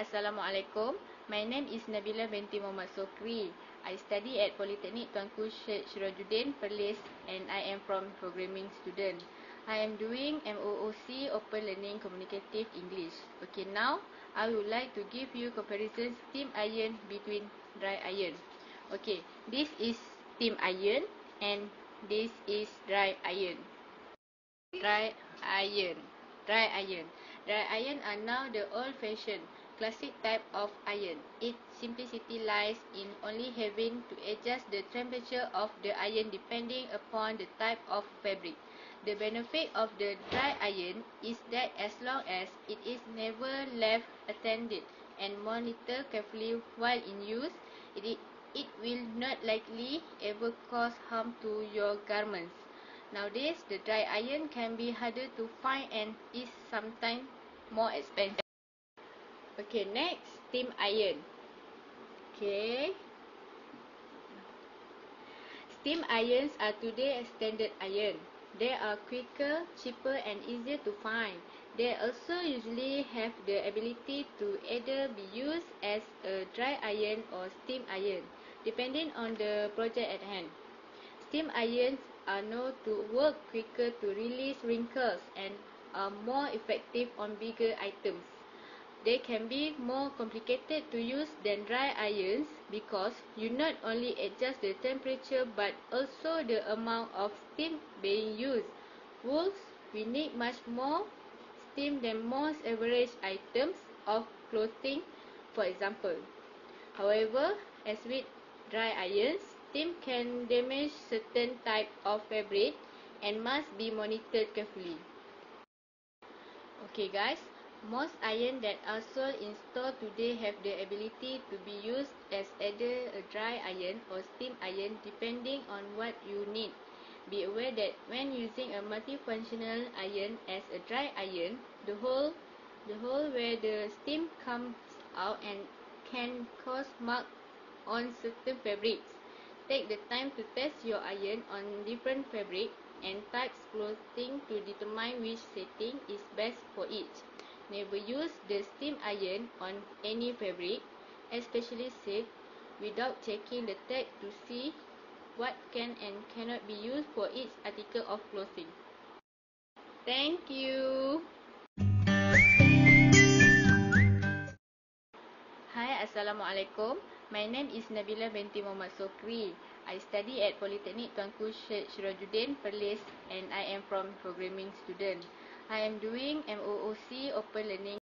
Assalamualaikum. My name is Nabila binti Muhammad Sokri. I study at Polytechnic Tuanku Syed Syirajuddin, Perlis and I am from programming student. I am doing MOOC Open Learning Communicative English. Okay, now I would like to give you comparison steam iron between dry iron. Okay, this is steam iron and this is dry iron. Dry iron. Dry iron. Dry iron are now the old-fashioned, classic type of iron. Its simplicity lies in only having to adjust the temperature of the iron depending upon the type of fabric. The benefit of the dry iron is that as long as it is never left attended and monitored carefully while in use, it, it will not likely ever cause harm to your garments. Nowadays, the dry iron can be harder to find and is sometimes more expensive. Okay, next, steam iron. Okay. Steam irons are today a standard iron. They are quicker, cheaper and easier to find. They also usually have the ability to either be used as a dry iron or steam iron, depending on the project at hand. Steam irons are known to work quicker to release wrinkles and are more effective on bigger items. They can be more complicated to use than dry irons because you not only adjust the temperature but also the amount of steam being used. Wools we need much more steam than most average items of clothing, for example. However, as with dry irons, steam can damage certain type of fabric and must be monitored carefully. Okay guys, most iron that are sold in store today have the ability to be used as either a dry iron or steam iron depending on what you need. Be aware that when using a multifunctional iron as a dry iron, the hole the hole where the steam comes out and can cause mark on certain fabrics. Take the time to test your iron on different fabric and types clothing to determine which setting is best for each. Never use the steam iron on any fabric, especially silk, without checking the tag to see what can and cannot be used for each article of clothing. Thank you. Hai, Assalamualaikum. My name is Nabila binti Muhammad Sokri. I study at Polytechnic Tuanku Syed Syirajuddin, Perlis and I am from programming student. I am doing MOOC Open Learning